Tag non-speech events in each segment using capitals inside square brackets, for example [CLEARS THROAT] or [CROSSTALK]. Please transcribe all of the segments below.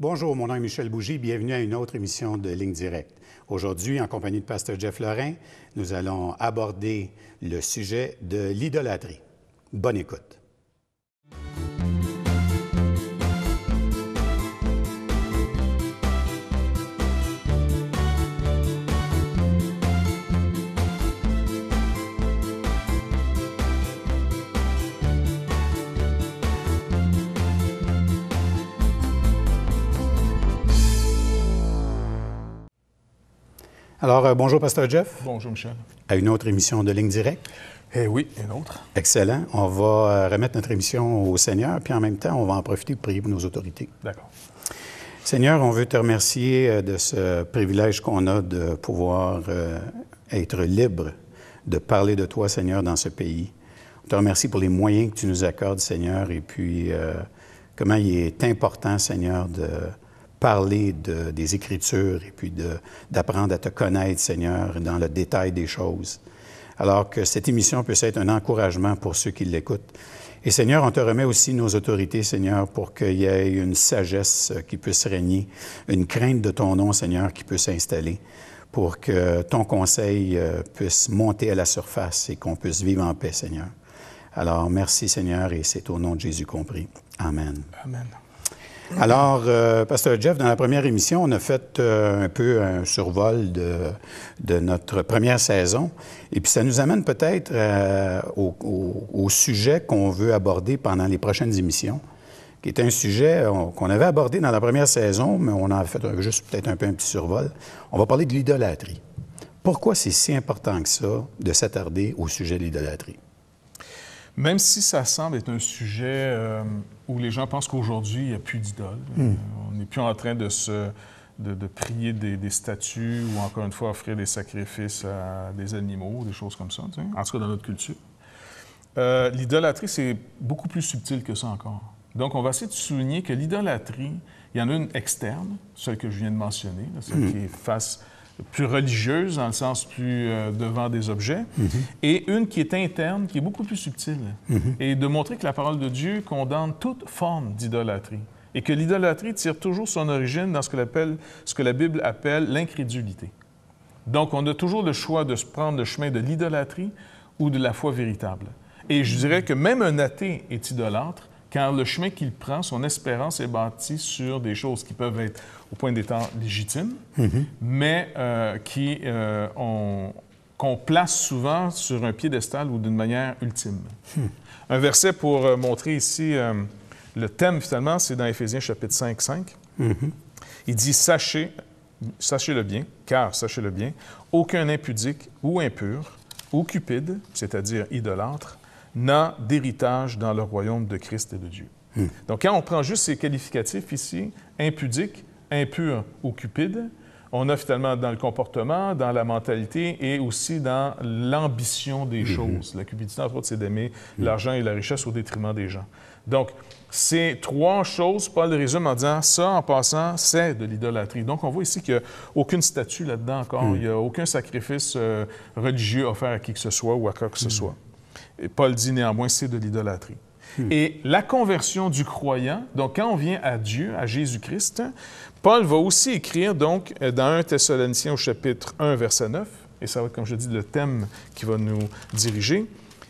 Bonjour, mon nom est Michel Bougie. Bienvenue à une autre émission de Ligne Directe. Aujourd'hui, en compagnie de Pasteur Jeff Lorrain, nous allons aborder le sujet de l'idolâtrie. Bonne écoute. Alors, euh, bonjour, Pasteur Jeff. Bonjour, Michel. À une autre émission de Ligne Directe. Eh oui, une autre. Excellent. On va euh, remettre notre émission au Seigneur, puis en même temps, on va en profiter pour prier pour nos autorités. D'accord. Seigneur, on veut te remercier euh, de ce privilège qu'on a de pouvoir être libre de parler de toi, Seigneur, dans ce pays. On te remercie pour les moyens que tu nous accordes, Seigneur, et puis comment il est important, Seigneur, de parler de, des Écritures et puis d'apprendre à te connaître, Seigneur, dans le détail des choses. Alors que cette émission puisse être un encouragement pour ceux qui l'écoutent. Et Seigneur, on te remet aussi nos autorités, Seigneur, pour qu'il y ait une sagesse qui puisse régner, une crainte de ton nom, Seigneur, qui puisse s'installer, pour que ton conseil euh, puisse monter à la surface et qu'on puisse vivre en paix, Seigneur. Alors, merci, Seigneur, et c'est au nom de Jésus compris. Amen. Amen. Alors, euh, Pasteur Jeff, dans la première émission, on a fait euh, un peu un survol de, notre première saison. Et puis, ça nous amène peut-être euh, au, au, sujet qu'on veut aborder pendant les prochaines émissions, qui est un sujet qu'on avait abordé dans la première saison, mais on a fait juste peut-être un peu un petit survol. On va parler de l'idolâtrie. Pourquoi c'est si important que ça de s'attarder au sujet de l'idolâtrie? Même si ça semble être un sujet euh, où les gens pensent qu'aujourd'hui, il n'y a plus d'idoles, hmm. euh, on n'est plus en train de, se, de, prier des, statues ou encore une fois offrir des sacrifices à des animaux, des choses comme ça, tu sais, en tout cas dans notre culture. Euh, l'idolâtrie, c'est beaucoup plus subtil que ça encore. Donc, on va essayer de souligner que l'idolâtrie, il y en a une externe, celle que je viens de mentionner, celle hmm. qui est face plus religieuse, dans le sens plus euh, devant des objets, mhm. et une qui est interne, qui est beaucoup plus subtile, mhm. et de montrer que la parole de Dieu condamne toute forme d'idolâtrie, et que l'idolâtrie tire toujours son origine dans ce que, ce que la Bible appelle l'incrédulité. Donc, on a toujours le choix de se prendre le chemin de l'idolâtrie ou de la foi véritable. Et je dirais que même un athée est idolâtre, car le chemin qu'il prend, son espérance est bâtie sur des choses qui peuvent être au point d'état légitimes, mhm. mais euh, qui euh, qu'on place souvent sur un piédestal ou d'une manière ultime. Hmm. Un verset pour euh, montrer ici le thème finalement, c'est dans Éphésiens chapitre 5, 5. Mhm. Il dit Sachez, sachez-le bien, car sachez-le bien, aucun impudique ou impur ou cupide, c'est-à-dire idolâtre, n'a d'héritage dans le royaume de Christ et de Dieu. Hmm. Donc, quand on prend juste ces qualificatifs ici, impudique, impur ou cupide, on a finalement dans le comportement, dans la mentalité et aussi dans l'ambition des hmm. choses. La cupidité, entre autres, c'est d'aimer hmm. l'argent et la richesse au détriment des gens. Donc, ces trois choses, Paul résume en disant ça, en passant, c'est de l'idolâtrie. Donc, on voit ici qu'il n'y a aucune statue là-dedans encore, il n'y a aucun sacrifice euh, religieux offert à qui que ce soit ou à quoi que ce soit. Et Paul dit néanmoins, c'est de l'idolâtrie. Hmm. Et la conversion du croyant, donc quand on vient à Dieu, à Jésus-Christ, Paul va aussi écrire donc dans 1 Thessaloniciens au chapitre 1, verset 9, et ça va être, comme je dis, le thème qui va nous diriger.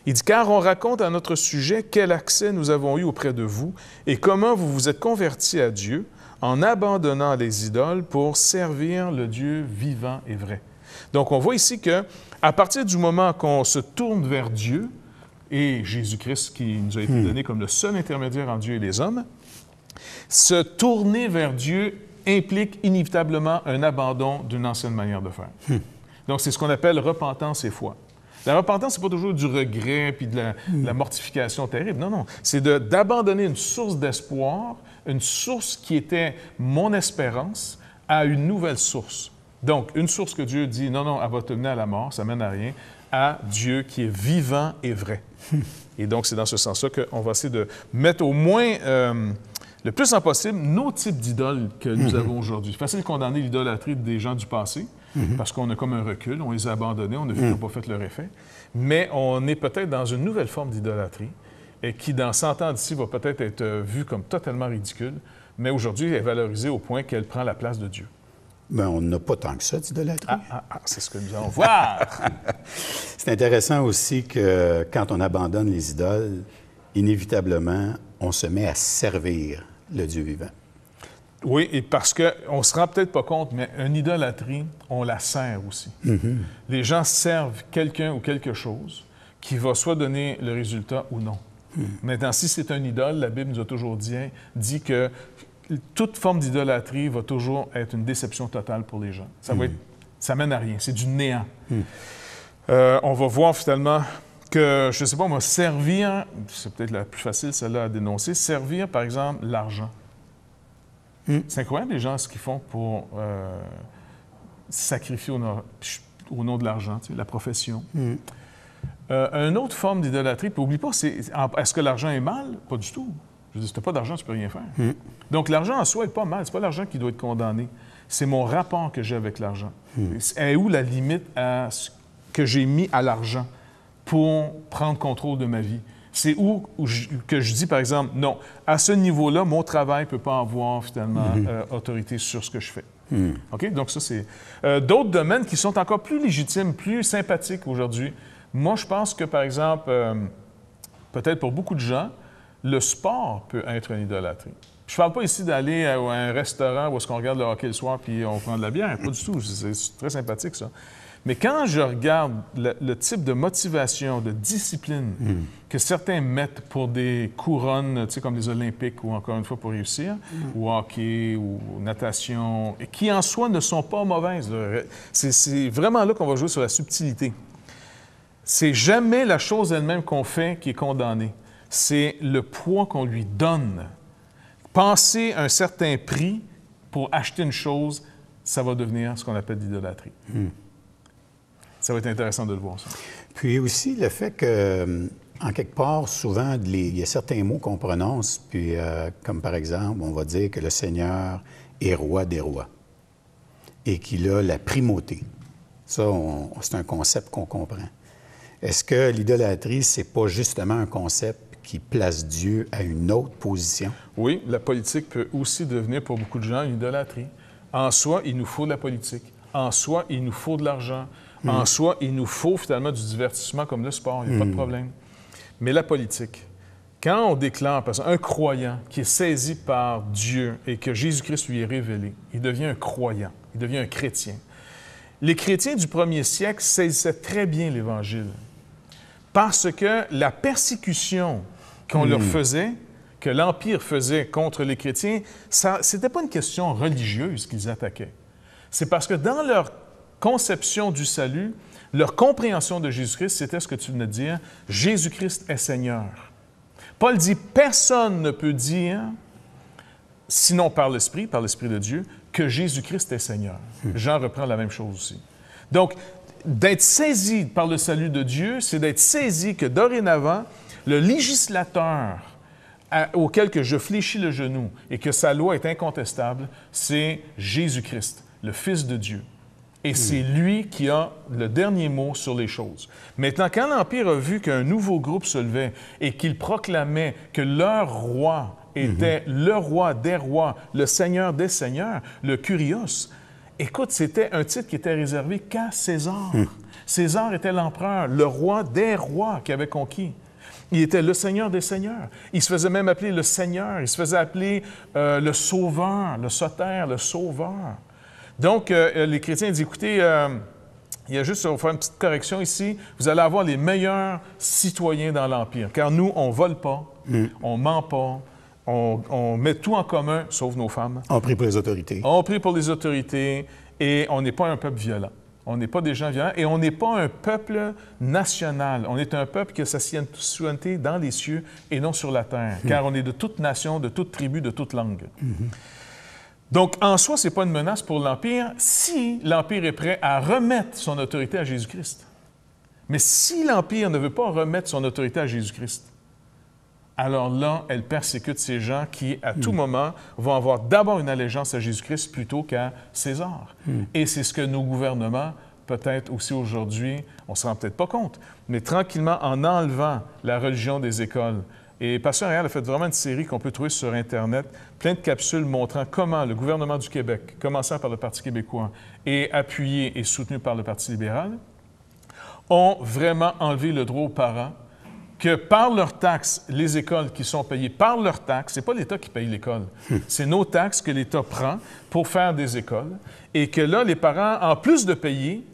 Il dit, car on raconte à notre sujet quel accès nous avons eu auprès de vous et comment vous vous êtes convertis à Dieu en abandonnant les idoles pour servir le Dieu vivant et vrai. Donc on voit ici que à partir du moment qu'on se tourne vers Dieu, et Jésus-Christ qui nous a été hmm. donné comme le seul intermédiaire entre Dieu et les hommes, se tourner vers Dieu implique inévitablement un abandon d'une ancienne manière de faire. Hmm. Donc, c'est ce qu'on appelle repentance et foi. La repentance, c'est pas toujours du regret puis de la, hmm. mortification terrible. Non, non. C'est d'abandonner une source d'espoir, une source qui était mon espérance, à une nouvelle source. Donc, une source que Dieu dit, non, non, elle va te mener à la mort, ça mène à rien, à Dieu qui est vivant et vrai. Et donc, c'est dans ce sens-là qu'on va essayer de mettre au moins euh, le plus en possible nos types d'idoles que nous mhm. avons aujourd'hui. C'est facile de condamner l'idolâtrie des gens du passé mhm. parce qu'on a comme un recul, on les a abandonnés, on a vu qu'ils n'ont pas fait leur effet. Mais on est peut-être dans une nouvelle forme d'idolâtrie et qui, dans 100 ans d'ici, va peut-être être, être vue comme totalement ridicule, mais aujourd'hui, elle est valorisée au point qu'elle prend la place de Dieu. Mais on n'a pas tant que ça d'idolâtrie. Ah, ah, ah, c'est ce que nous allons voir. [LAUGHS] c'est intéressant aussi que quand on abandonne les idoles, inévitablement, on se met à servir le Dieu vivant. Oui, et parce qu'on ne se rend peut-être pas compte, mais une idolâtrie, on la sert aussi. Mm-hmm. Les gens servent quelqu'un ou quelque chose qui va soit donner le résultat ou non. Mm. Maintenant, si c'est un idole, la Bible nous a toujours dit, dit que toute forme d'idolâtrie va toujours être une déception totale pour les gens. Ça, va être, ça mène à rien. C'est du néant. Euh, on va voir finalement que, je ne sais pas, on va servir, c'est peut-être la plus facile celle-là à dénoncer, servir par exemple l'argent. C'est incroyable les gens ce qu'ils font pour euh, sacrifier au, nom de l'argent, tu sais, la profession. Euh, une autre forme d'idolâtrie, puis oublie pas, c'est est-ce que l'argent est mal? Pas du tout. Je dis, si tu pas d'argent, tu peux rien faire. Hmm. Donc, l'argent en soi n'est pas mal. C'est pas l'argent qui doit être condamné. C'est mon rapport que j'ai avec l'argent. Hmm. Et où la limite à ce que j'ai mis à l'argent pour prendre contrôle de ma vie? C'est où, que je dis, par exemple, non, à ce niveau-là, mon travail ne peut pas avoir finalement Hmm. euh, autorité sur ce que je fais. OK? Donc, ça, c'est. Euh, D'autres domaines qui sont encore plus légitimes, plus sympathiques aujourd'hui. Moi, je pense que, par exemple, euh, peut-être pour beaucoup de gens, le sport peut être une idolâtrie. Je ne parle pas ici d'aller à un restaurant où est-ce qu'on regarde le hockey le soir puis on prend de la bière. Pas du tout. C'est très sympathique, ça. Mais quand je regarde le, le type de motivation, de discipline que certains mettent pour des couronnes, tu sais, comme les Olympiques ou encore une fois pour réussir, ou hockey ou natation, et qui en soi ne sont pas mauvaises. c'est vraiment là qu'on va jouer sur la subtilité. C'est jamais la chose elle-même qu'on fait qui est condamnée. C'est le poids qu'on lui donne. Penser un certain prix pour acheter une chose, ça va devenir ce qu'on appelle l'idolâtrie. Ça va être intéressant de le voir, ça. Puis aussi le fait que, euh, en quelque part, souvent, il y a certains mots qu'on prononce, puis euh, comme par exemple, on va dire que le Seigneur est roi des rois et qu'il a la primauté. Ça, c'est un concept qu'on comprend. Est-ce que l'idolâtrie, c'est pas justement un concept qui place Dieu à une autre position? Oui, la politique peut aussi devenir pour beaucoup de gens une idolâtrie. En soi, il nous faut de la politique. En soi, il nous faut de l'argent. En soi, il nous faut finalement du divertissement comme le sport. Il n'y a pas de problème. Mais la politique, quand on déclare, par exemple, un croyant qui est saisi par Dieu et que Jésus-Christ lui est révélé, il devient un croyant, il devient un chrétien. Les chrétiens du premier siècle saisissaient très bien l'Évangile parce que la persécution qu'on leur faisait, que l'Empire faisait contre les chrétiens, ce n'était pas une question religieuse qu'ils attaquaient. C'est parce que dans leur conception du salut, leur compréhension de Jésus-Christ, c'était ce que tu venais de dire, Jésus-Christ est Seigneur. Paul dit, personne ne peut dire, sinon par l'Esprit, par l'Esprit de Dieu, que Jésus-Christ est Seigneur. Jean reprend la même chose aussi. Donc, d'être saisi par le salut de Dieu, c'est d'être saisi que dorénavant, le législateur à- auquel que je fléchis le genou et que sa loi est incontestable, c'est Jésus-Christ, le Fils de Dieu. Et c'est lui qui a le dernier mot sur les choses. Maintenant, quand l'Empire a vu qu'un nouveau groupe se levait et qu'il proclamait que leur roi était le roi des rois, le seigneur des seigneurs, le Curios, écoute, c'était un titre qui était réservé qu'à César. César était l'empereur, le roi des rois qui avait conquis. Il était le Seigneur des Seigneurs. Il se faisait même appeler le Seigneur. Il se faisait appeler euh, le Sauveur, le Soter, le Sauveur. Donc, euh, les chrétiens disent, écoutez, euh, il y a juste, on va faire une petite correction ici, vous allez avoir les meilleurs citoyens dans l'Empire, car nous, on vole pas, on ment pas, on, on met tout en commun, sauf nos femmes. On prie pour les autorités. On prie pour les autorités et on n'est pas un peuple violent. On n'est pas des gens violents et on n'est pas un peuple national. On est un peuple qui a sa souveraineté dans les cieux et non sur la terre, car on est de toute nation, de toute tribu, de toute langue. Donc, en soi, ce n'est pas une menace pour l'Empire si l'Empire est prêt à remettre son autorité à Jésus-Christ. Mais si l'Empire ne veut pas remettre son autorité à Jésus-Christ, alors là, elle persécute ces gens qui, à tout moment, vont avoir d'abord une allégeance à Jésus-Christ plutôt qu'à César. Et c'est ce que nos gouvernements peut-être aussi aujourd'hui, on ne se rend peut-être pas compte, mais tranquillement, en enlevant la religion des écoles, et Pasteur Réal a fait vraiment une série qu'on peut trouver sur Internet, plein de capsules montrant comment le gouvernement du Québec, commençant par le Parti québécois et appuyé et soutenu par le Parti libéral, ont vraiment enlevé le droit aux parents que par leurs taxes, les écoles qui sont payées par leurs taxes, c'est pas l'État qui paye l'école, c'est nos taxes que l'État prend pour faire des écoles, et que là, les parents, en plus de payer,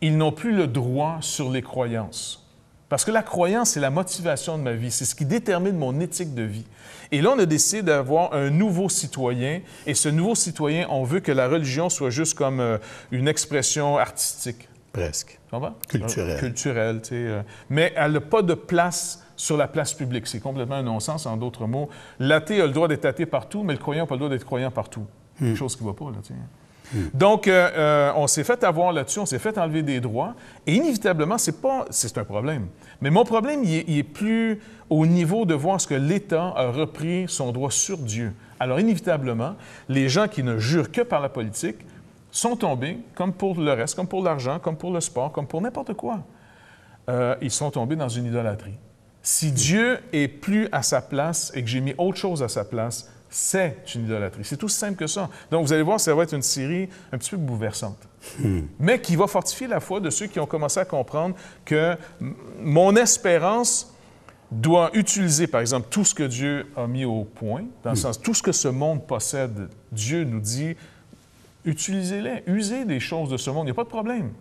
ils n'ont plus le droit sur les croyances. Parce que la croyance, c'est la motivation de ma vie, c'est ce qui détermine mon éthique de vie. Et là, on a décidé d'avoir un nouveau citoyen, et ce nouveau citoyen, on veut que la religion soit juste comme euh, une expression artistique. Presque. Culturelle. Culturelle, tu sais. Euh, mais elle n'a pas de place sur la place publique. C'est complètement un non-sens, en d'autres mots. L'athée a le droit d'être athée partout, mais le croyant n'a pas le droit d'être croyant partout. Hmm. Quelque chose qui ne va pas, là, tu sais. Donc, euh, euh, on s'est fait avoir là-dessus, on s'est fait enlever des droits, et inévitablement, c'est pas, c'est un problème. Mais mon problème, il est, plus au niveau de voir ce que l'État a repris son droit sur Dieu. Alors, inévitablement, les gens qui ne jurent que par la politique sont tombés, comme pour le reste, comme pour l'argent, comme pour le sport, comme pour n'importe quoi. Euh, ils sont tombés dans une idolâtrie. Si Dieu est plus à sa place et que j'ai mis autre chose à sa place, c'est une idolâtrie. C'est tout simple que ça. Donc, vous allez voir, ça va être une série un petit peu bouleversante, hmm. mais qui va fortifier la foi de ceux qui ont commencé à comprendre que mon espérance doit utiliser, par exemple, tout ce que Dieu a mis au point, dans le hmm. sens, tout ce que ce monde possède, Dieu nous dit, utilisez-les, usez des choses de ce monde, il n'y a pas de problème.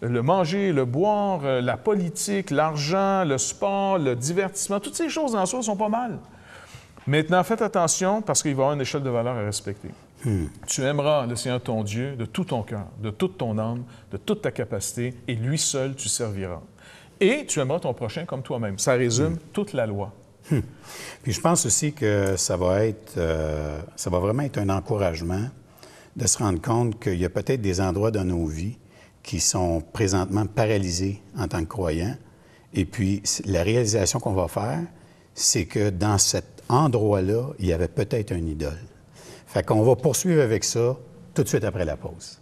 Le manger, le boire, euh, la politique, l'argent, le sport, le divertissement, toutes ces choses en soi sont pas mal. Maintenant, faites attention parce qu'il va y avoir une échelle de valeur à respecter. Hmm. Tu aimeras le Seigneur ton Dieu de tout ton cœur, de toute ton âme, de toute ta capacité, et lui seul tu serviras. Et tu aimeras ton prochain comme toi-même. Ça résume hmm. toute la loi. Hmm. Puis je pense aussi que ça va être, euh, ça va vraiment être un encouragement de se rendre compte qu'il y a peut-être des endroits dans nos vies qui sont présentement paralysés en tant que croyants. Et puis la réalisation qu'on va faire, c'est que dans cet endroit-là, il y avait peut-être un idole. Fait qu'on va poursuivre avec ça tout de suite après la pause.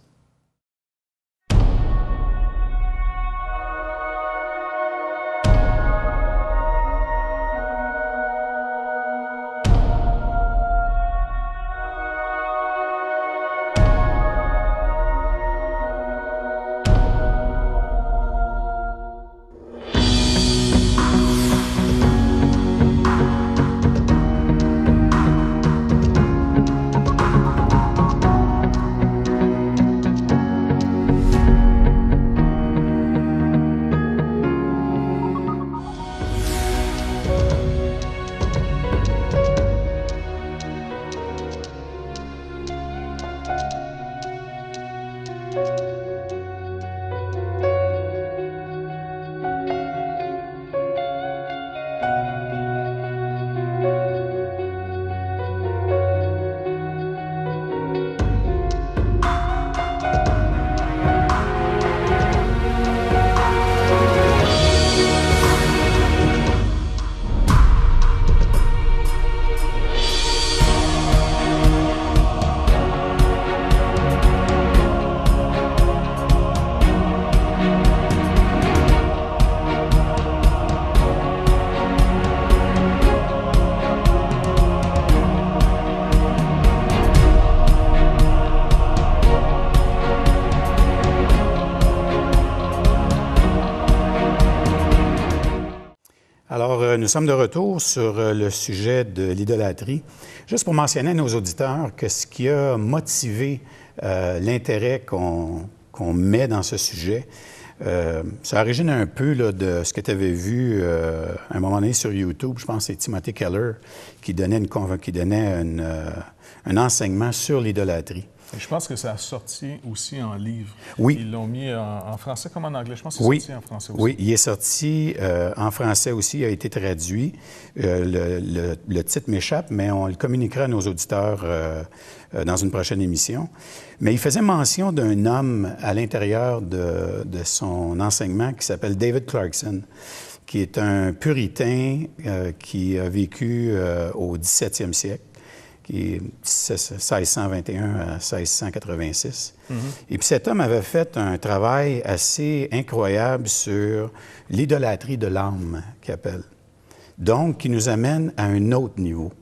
Sommes de retour sur euh, le sujet de l'idolâtrie. Juste pour mentionner à nos auditeurs que ce qui a motivé euh, l'intérêt qu'on met dans ce sujet, euh, ça origine un peu de ce que tu avais vu à un moment donné sur YouTube. Je pense que c'est Timothy Keller qui donnait, une, qui donnait un enseignement sur l'idolâtrie. Je pense que ça a sorti aussi en livre. Oui. Ils l'ont mis en, français comme en anglais. Je pense que c'est sorti en français aussi. Oui, il est sorti euh, en français aussi, il a été traduit. Euh, le, titre m'échappe, mais on le communiquera à nos auditeurs euh, dans une prochaine émission. Mais il faisait mention d'un homme à l'intérieur de, de, son enseignement qui s'appelle David Clarkson qui est un puritain qui a vécu au 17e siècle qui est 1621 à 1686. Et puis cet homme avait fait un travail assez incroyable sur l'idolâtrie de l'âme, qu'il appelle. Donc, qui nous amène à un autre niveau,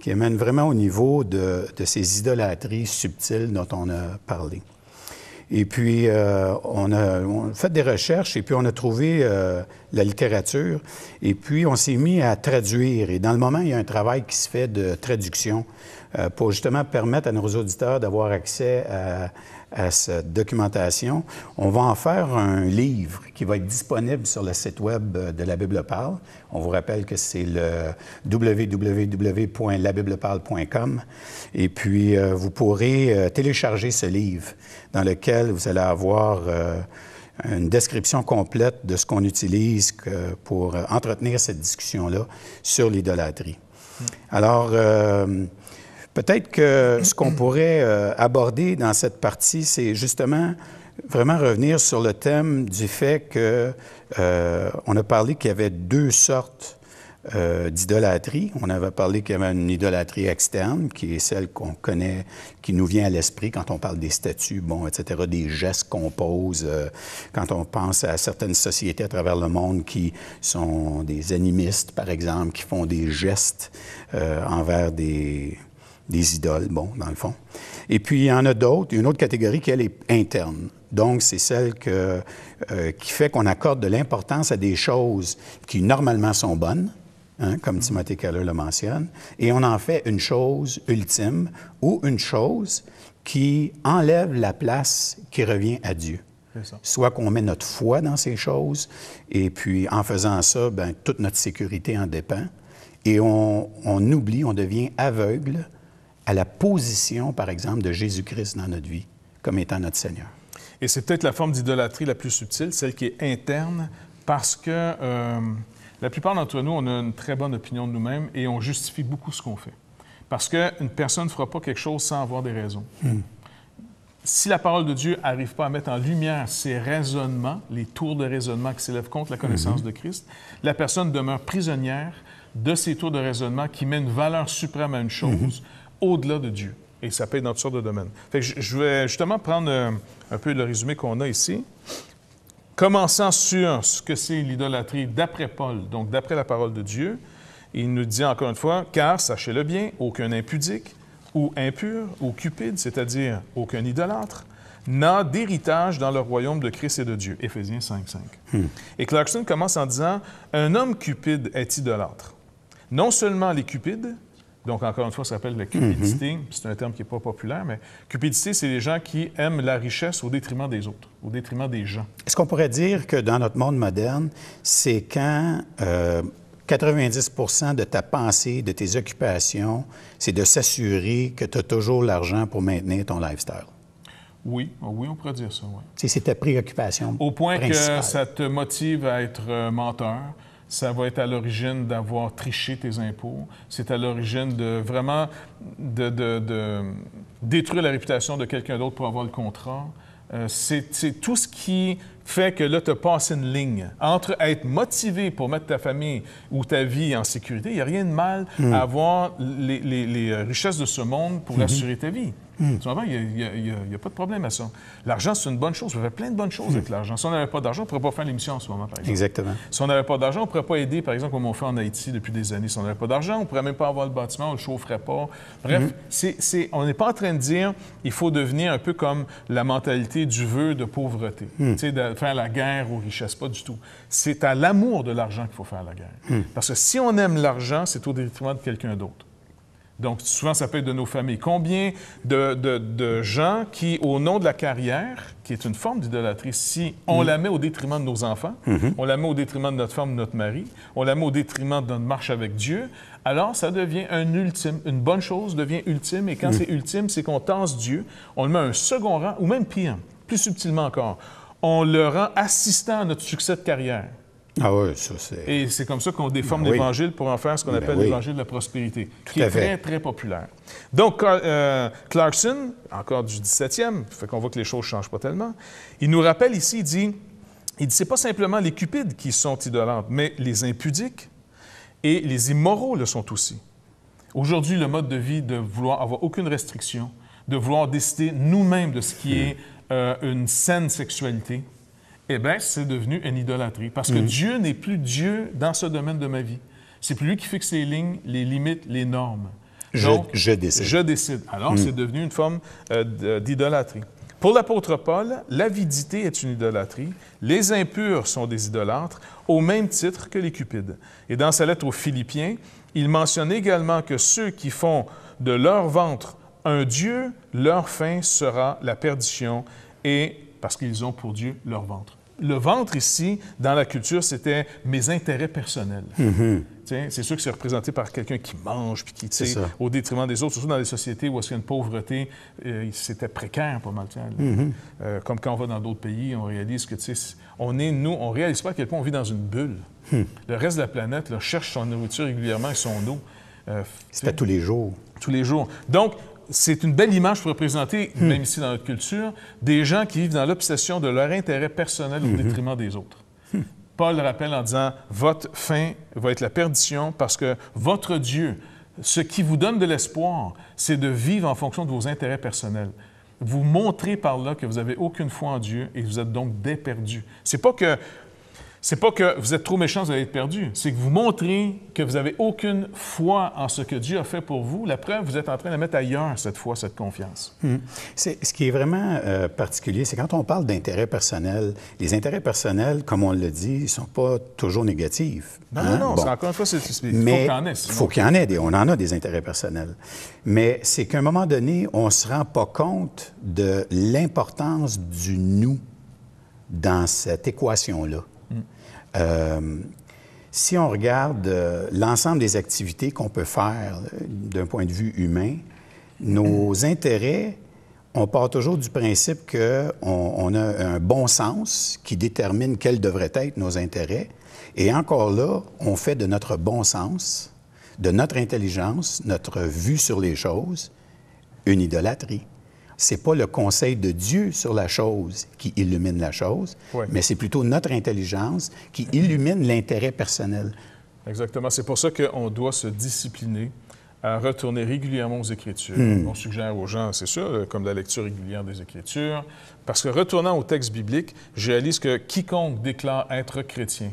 qui amène vraiment au niveau de, de ces idolâtries subtiles dont on a parlé. Et puis, euh, on, a, fait des recherches et puis on a trouvé euh, la littérature. Et puis, on s'est mis à traduire. Et dans le moment, il y a un travail qui se fait de traduction pour justement permettre à nos auditeurs d'avoir accès à, à cette documentation. On va en faire un livre qui va être disponible sur le site web de La Bible parle. On vous rappelle que c'est le www.labibleparle.com. Et puis, euh, vous pourrez euh, télécharger ce livre dans lequel vous allez avoir euh, une description complète de ce qu'on utilise pour entretenir cette discussion-là sur l'idolâtrie. Alors, Peut-être que ce qu'on [CLEARS THROAT] pourrait euh, aborder dans cette partie, c'est justement vraiment revenir sur le thème du fait que euh, on a parlé qu'il y avait deux sortes euh, d'idolâtrie. On avait parlé qu'il y avait une idolâtrie externe, qui est celle qu'on connaît, qui nous vient à l'esprit quand on parle des statues, bon, etc., des gestes qu'on pose, quand on pense à certaines sociétés à travers le monde qui sont des animistes, par exemple, qui font des gestes envers des, des idoles, bon, dans le fond. Et puis, il y en a d'autres, une autre catégorie qui, elle, est interne. Donc, c'est celle que, euh, qui fait qu'on accorde de l'importance à des choses qui, normalement, sont bonnes, hein, comme Timothée Keller le mentionne, et on en fait une chose ultime ou une chose qui enlève la place qui revient à Dieu. Soit qu'on met notre foi dans ces choses, et puis en faisant ça, ben, toute notre sécurité en dépend, et on, on oublie, on devient aveugle à la position, par exemple, de Jésus-Christ dans notre vie comme étant notre Seigneur. Et c'est peut-être la forme d'idolâtrie la plus subtile, celle qui est interne, parce que euh, la plupart d'entre nous, on a une très bonne opinion de nous-mêmes et on justifie beaucoup ce qu'on fait. Parce qu'une personne ne fera pas quelque chose sans avoir des raisons. Hmm. Si la parole de Dieu n'arrive pas à mettre en lumière ces raisonnements, les tours de raisonnement qui s'élèvent contre la connaissance hmm. de Christ, la personne demeure prisonnière de ces tours de raisonnement qui mettent une valeur suprême à une chose. Hmm au-delà de Dieu. Et ça peut être dans toutes sortes de domaines. je vais justement prendre euh, un, peu le résumé qu'on a ici. Commençant sur ce que c'est l'idolâtrie d'après Paul, donc d'après la parole de Dieu, il nous dit encore une fois, car sachez-le bien, aucun impudique ou impur ou cupide, c'est-à-dire aucun idolâtre, n'a d'héritage dans le royaume de Christ et de Dieu. Éphésiens 5, 5. Hmm. Et Clarkson commence en disant, un homme cupide est idolâtre. Non seulement les cupides, donc, encore une fois, ça s'appelle la cupidité. Mhm. C'est un terme qui n'est pas populaire, mais cupidité, c'est les gens qui aiment la richesse au détriment des autres, au détriment des gens. Est-ce qu'on pourrait dire que dans notre monde moderne, c'est quand 90% euh, de ta pensée, de tes occupations, c'est de s'assurer que tu as toujours l'argent pour maintenir ton lifestyle? Oui, oui, on pourrait dire ça, oui. C'est ta préoccupation. Au point que ça te motive à être euh, menteur, ça va être à l'origine d'avoir triché tes impôts. C'est à l'origine de vraiment de, détruire la réputation de quelqu'un d'autre pour avoir le contrat. Euh, c'est tout ce qui fait que là, tu as passé une ligne. Entre être motivé pour mettre ta famille ou ta vie en sécurité, il n'y a rien de mal hmm. à avoir les, richesses de ce monde pour hmm. assurer ta vie. Hmm. Il n'y a, pas de problème à ça. L'argent, c'est une bonne chose. On fait plein de bonnes choses avec l'argent. Si on n'avait pas d'argent, on ne pourrait pas faire l'émission en ce moment, par exemple. Exactement. Si on n'avait pas d'argent, on ne pourrait pas aider, par exemple, comme on fait en Haïti depuis des années. Si on n'avait pas d'argent, on ne pourrait même pas avoir le bâtiment, on ne le chaufferait pas. Bref, hmm. on n'est pas en train de dire il faut devenir un peu comme la mentalité du vœu de pauvreté, hmm. Tu sais, de faire la guerre aux richesses. Pas du tout. C'est à l'amour de l'argent qu'il faut faire la guerre. Parce que si on aime l'argent, c'est au détriment de quelqu'un d'autre. Donc, souvent, ça peut être de nos familles. Combien de, gens qui, au nom de la carrière, qui est une forme d'idolâtrie, si on mm. la met au détriment de nos enfants, mm-hmm. on la met au détriment de notre femme, de notre mari, on la met au détriment de notre marche avec Dieu, alors ça devient un ultime. Une bonne chose devient ultime, et quand mm. c'est ultime, c'est qu'on tasse Dieu, on le met à un second rang, ou même pire, plus subtilement encore, on le rend assistant à notre succès de carrière. Ah oui, ça c'est. Et c'est comme ça qu'on déforme ben l'Évangile pour en faire ce qu'on ben appelle l'Évangile de la prospérité, qui est très, très populaire. Donc, euh, Clarkson, encore du 17e, fait qu'on voit que les choses ne changent pas tellement, il nous rappelle ici, il dit, il dit, c'est pas simplement les cupides qui sont idolâtres, mais les impudiques et les immoraux le sont aussi. aujourd'hui le mode de vie de vouloir avoir aucune restriction, de vouloir décider nous-mêmes de ce qui est euh, une saine sexualité, eh bien, c'est devenu une idolâtrie. Parce que Dieu n'est plus Dieu dans ce domaine de ma vie. C'est plus lui qui fixe les lignes, les limites, les normes. Je, Donc, je décide. je décide. Alors, c'est devenu une forme euh, d'idolâtrie. Pour l'apôtre Paul, l'avidité est une idolâtrie, les impurs sont des idolâtres, au même titre que les cupides. Et dans sa lettre aux Philippiens, il mentionne également que ceux qui font de leur ventre un Dieu, leur fin sera la perdition, et parce qu'ils ont pour Dieu leur ventre. Le ventre ici, dans la culture, c'était mes intérêts personnels. Tiens, C'est sûr que c'est représenté par quelqu'un qui mange puis qui, au détriment des autres, surtout dans les sociétés où est-ce qu'il y a une pauvreté, euh, c'était précaire pas mal de temps. là. Euh, comme quand on va dans d'autres pays, on réalise que, tu sais, on est, nous, on réalise pas à quel point on vit dans une bulle. Le reste de la planète là, cherche son nourriture régulièrement et son eau. euh, C'est à tous les jours. tous les jours. Donc, c'est une belle image pour représenter, même ici dans notre culture, des gens qui vivent dans l'obsession de leur intérêt personnel au détriment des autres. Paul le rappelle en disant, votre fin va être la perdition parce que votre Dieu, ce qui vous donne de l'espoir, c'est de vivre en fonction de vos intérêts personnels. Vous montrez par là que vous n'avez aucune foi en Dieu et vous êtes donc déperdu. C'est pas que c'est pas que vous êtes trop méchant, vous allez être perdu. C'est que vous montrez que vous n'avez aucune foi en ce que Dieu a fait pour vous. La preuve, vous êtes en train de mettre ailleurs cette foi, cette confiance. C'est- ce qui est vraiment euh, particulier, c'est quand on parle d'intérêt personnel, les intérêts personnels, comme on le dit, ne sont pas toujours négatifs. Non, hein? non, non. Bon. encore une fois, c'est, il faut qu'il y en ait. il faut qu'il y en ait, des- on en a des intérêts personnels. Mais c'est qu'à un moment donné, on ne se rend pas compte de l'importance du nous dans cette équation-là. Euh, si on regarde euh, l'ensemble des activités qu'on peut faire euh, d'un point de vue humain, nos intérêts, on part toujours du principe qu'on on a un bon sens qui détermine quels devraient être nos intérêts. Et encore là, on fait de notre bon sens, de notre intelligence, notre vue sur les choses, une idolâtrie. C'est pas le conseil de Dieu sur la chose qui illumine la chose, mais c'est plutôt notre intelligence qui illumine l'intérêt personnel. Exactement. C'est pour ça qu'on doit se discipliner à retourner régulièrement aux Écritures. On suggère aux gens, c'est sûr, euh, comme la lecture régulière des Écritures, parce que retournant au texte biblique, je réalise que quiconque déclare être chrétien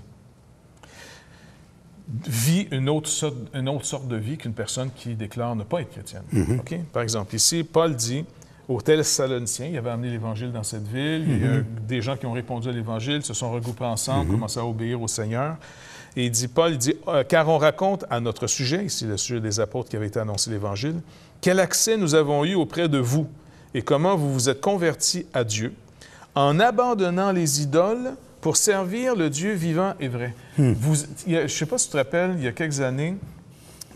vit une autre sorte, une autre sorte de vie qu'une personne qui déclare ne pas être chrétienne. OK? Par exemple, ici, Paul dit aux Thessaloniciens, il avait amené l'Évangile dans cette ville, il y a des gens qui ont répondu à l'Évangile, se sont regroupés ensemble, commencé à obéir au Seigneur. Et il dit, Paul, il dit, Euh, car on raconte à notre sujet, ici le sujet des apôtres qui avaient été annoncé l'Évangile, quel accès nous avons eu auprès de vous et comment vous vous êtes convertis à Dieu en abandonnant les idoles pour servir le Dieu vivant et vrai. Vous- il y a- je ne sais pas si tu te rappelles, il y a quelques années,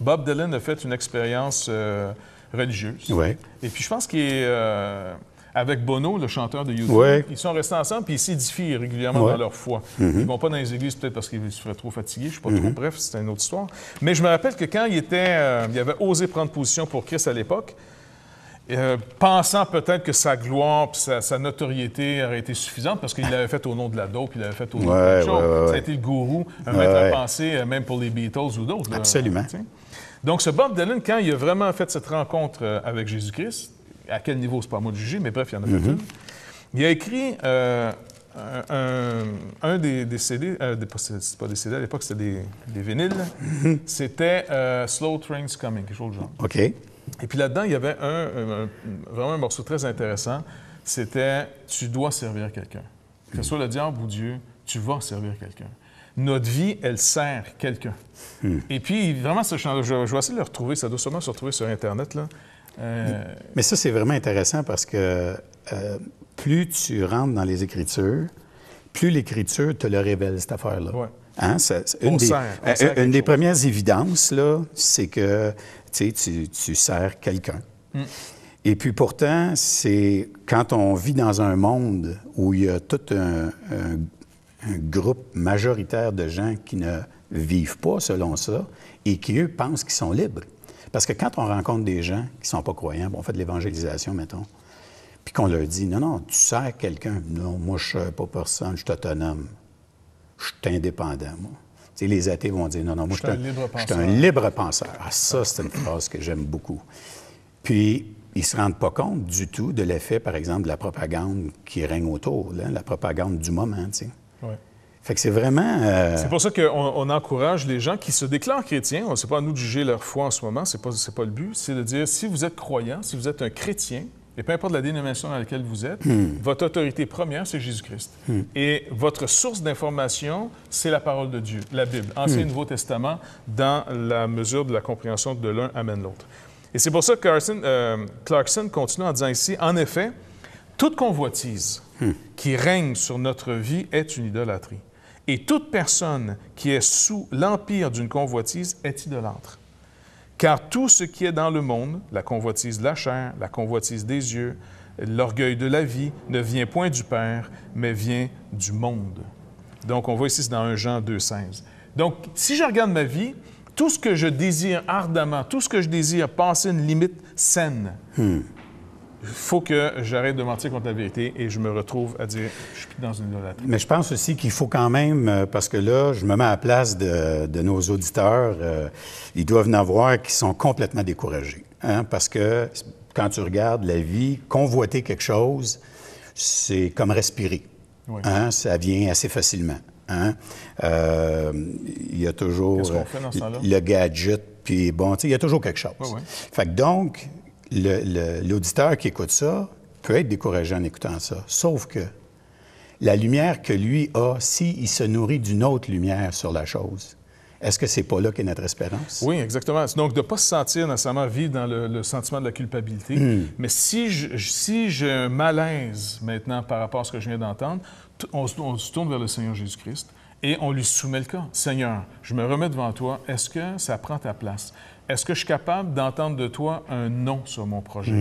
Bob Dylan a fait une expérience euh, religieuse. Ouais. Et puis je pense qu'il est euh, avec Bono, le chanteur de YouTube. Ouais. Ils sont restés ensemble puis ils s'édifient régulièrement Ouais. dans leur foi. Ils vont pas dans les églises peut-être parce qu'ils seraient trop fatigués, je sais pas trop. Bref, c'est une autre histoire. Mais je me rappelle que quand il était, euh, il avait osé prendre position pour Christ à l'époque, euh, pensant peut-être que sa gloire sa, sa notoriété aurait été suffisante parce qu'il l'avait fait au nom de la dope, il l'avait fait au nom de Ouais, quelque chose. ouais, Ça a été le gourou, un maître à penser, même pour les Beatles ou d'autres. Absolument. Donc, ce Bob Dylan, quand il a vraiment fait cette rencontre euh, avec Jésus-Christ, à quel niveau, c'est pas à moi de juger, mais bref, il y en a fait une, il a écrit euh, un, des, des CD, euh, des- pas- des CD à l'époque, c'était des, des vinyles, c'était euh, Slow Trains Coming, quelque chose genre. OK. Et puis là-dedans, il y avait un- vraiment un morceau très intéressant. C'était Tu dois servir quelqu'un. Que ce soit le diable ou Dieu, tu vas servir quelqu'un. Notre vie, elle sert quelqu'un. Et puis, vraiment, je, je vais essayer de le retrouver. Ça doit sûrement se retrouver sur Internet. Là. Euh, Mais ça, c'est vraiment intéressant parce que euh, plus tu rentres dans les Écritures, plus l'Écriture te le révèle, cette affaire-là. Ouais. Hein, une des, sert, euh, une des premières évidences, là, c'est que tu, tu, tu sers quelqu'un. Mm. Et puis pourtant, c'est quand on vit dans un monde où il y a tout un, un- un groupe majoritaire de gens qui ne vivent pas selon ça et qui, eux, pensent qu'ils sont libres. Parce que quand on rencontre des gens qui ne sont pas croyants, bon, on fait de l'évangélisation, mettons, puis qu'on leur dit, non, non, tu sers quelqu'un. Non, moi, je ne sers pas personne, je suis autonome. Je suis indépendant, moi. Tu sais, les athées vont dire non, non, moi, Je suis un un libre penseur. Ah, ça, c'est une phrase que j'aime beaucoup. Puis, ils ne se rendent pas compte du tout de l'effet, par exemple, de la propagande qui règne autour, là, la propagande du moment, tu sais. Ouais. Fait que c'est vraiment... euh, C'est pour ça qu'on on encourage les gens qui se déclarent chrétiens. Ce n'est pas à nous de juger leur foi en ce moment, ce n'est pas, pas le but. C'est de dire, si vous êtes croyant, si vous êtes un chrétien, et peu importe la dénomination dans laquelle vous êtes, votre autorité première, c'est Jésus-Christ. Et votre source d'information, c'est la parole de Dieu, la Bible, Ancien et Nouveau Testament, dans la mesure de la compréhension de l'un amène l'autre. Et c'est pour ça que Carson- euh, Clarkson continue en disant ici, en effet, toute convoitise qui règne sur notre vie est une idolâtrie. Et toute personne qui est sous l'empire d'une convoitise est idolâtre. Car tout ce qui est dans le monde, la convoitise de la chair, la convoitise des yeux, l'orgueil de la vie, ne vient point du Père, mais vient du monde. Donc, on voit ici, c'est dans 1 Jean 2,16. Donc, si je regarde ma vie, tout ce que je désire ardemment, tout ce que je désire passer une limite saine, il faut que j'arrête de mentir contre la vérité et je me retrouve à dire, je suis dans une idolâtrie. Mais je pense aussi qu'il faut quand même, euh, parce que là, je me mets à la place de, de nos auditeurs, euh, ils doivent en avoir qui sont complètement découragés. hein, parce que quand tu regardes la vie, convoiter quelque chose, c'est comme respirer. Oui. Hein, ça vient assez facilement. hein. Euh, Il y a toujours fait dans ce le gadget, puis bon, tu sais, il y a toujours quelque chose. Oui, oui. Fait que donc, l'auditeur qui écoute ça peut être découragé en écoutant ça. Sauf que la lumière que lui a, s'il se nourrit d'une autre lumière sur la chose, est-ce que c'est pas là qu'est notre espérance? Oui, exactement. Donc, de ne pas se sentir nécessairement vivre dans le, le sentiment de la culpabilité. Mais si je- si j'ai un malaise maintenant par rapport à ce que je viens d'entendre, on, se- on se tourne vers le Seigneur Jésus-Christ et on lui soumet le cas. Seigneur, je me remets devant toi. Est-ce que ça prend ta place? Est-ce que je suis capable d'entendre de toi un non sur mon projet?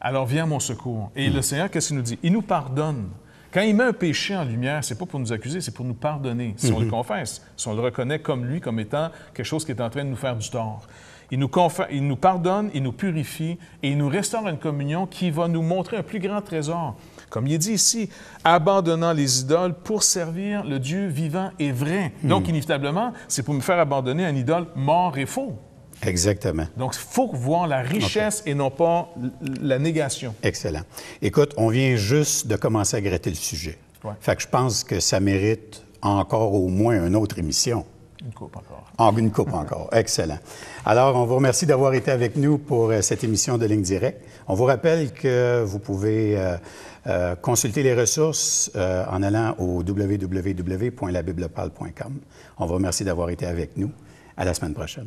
Alors viens à mon secours. Et le Seigneur, qu'est-ce qu'il nous dit? Il nous pardonne. Quand il met un péché en lumière, c'est pas pour nous accuser, c'est pour nous pardonner. Si on le confesse, si on le reconnaît comme lui, comme étant quelque chose qui est en train de nous faire du tort. Il nous, il nous pardonne, il nous purifie et il nous restaure une communion qui va nous montrer un plus grand trésor. Comme il est dit ici, abandonnant les idoles pour servir le Dieu vivant et vrai. Donc, inévitablement, c'est pour me faire abandonner un idole mort et faux. Exactement. Donc, il faut voir la richesse et non pas la négation. Excellent. Écoute, on vient juste de commencer à gratter le sujet. Ouais. Fait que je pense que ça mérite encore au moins une autre émission. Une coupe encore. En une coupe encore. [LAUGHS] Excellent. Alors, on vous remercie d'avoir été avec nous pour euh, cette émission de Ligne Directe. On vous rappelle que vous pouvez euh, euh, consulter les ressources euh, en allant au www.labibleparle.com. On vous remercie d'avoir été avec nous. À la semaine prochaine.